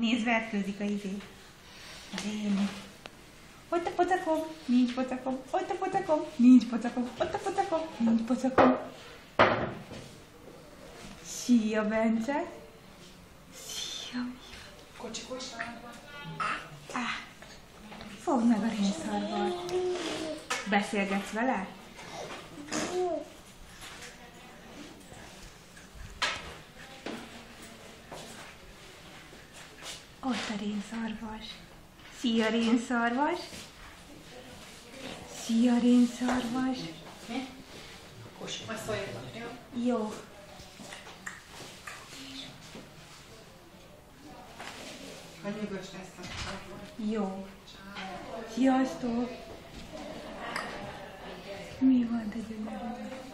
Nézd, verkőzik a izé. A réni. Ott a pocakom, nincs pocakom. Ott a pocakom, nincs pocakom. Ott a pocakom, nincs pocakom. Szia, Bence. Szia. Kocsi, kocsi. Fogd meg a rénszarval. Beszélgetsz vele? Ott a rénszarvas. Szia, rénszarvas. Szia, rénszarvas. Jó? Jó. Sziasztok! Mi van, te gyönyörű?